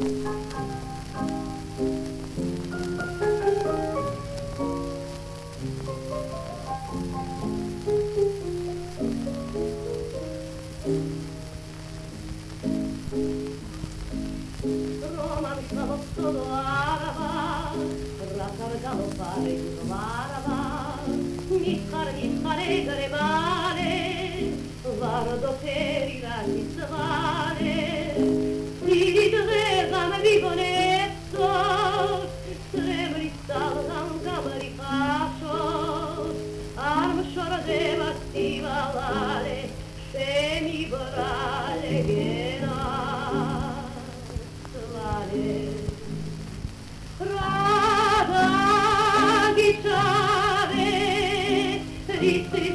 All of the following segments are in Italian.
Fare, fare, fare, fare, fare, fare, fare, fare, fare, fare, fare, Rada Gitarre, Ritte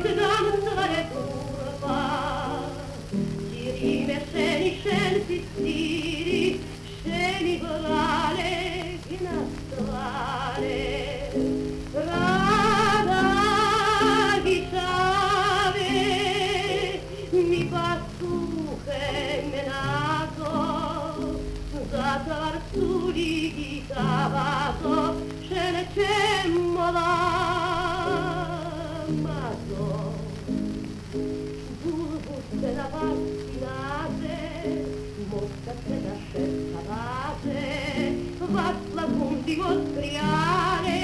mi battuche menato, da tarsuli di cavato, ce ne c'è molamato. Burbuste da pastinate, moccate da scettavate, vasta punti mostriare,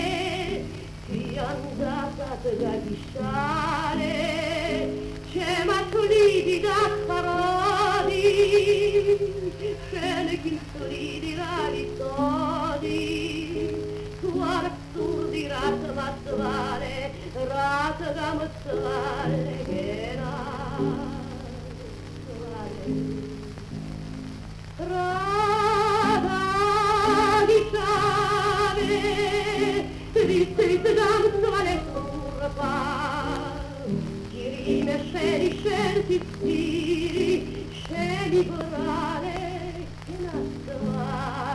chi andata a ghisciare, c'è mattolidi sceli stili, sceli vorale, che naturale.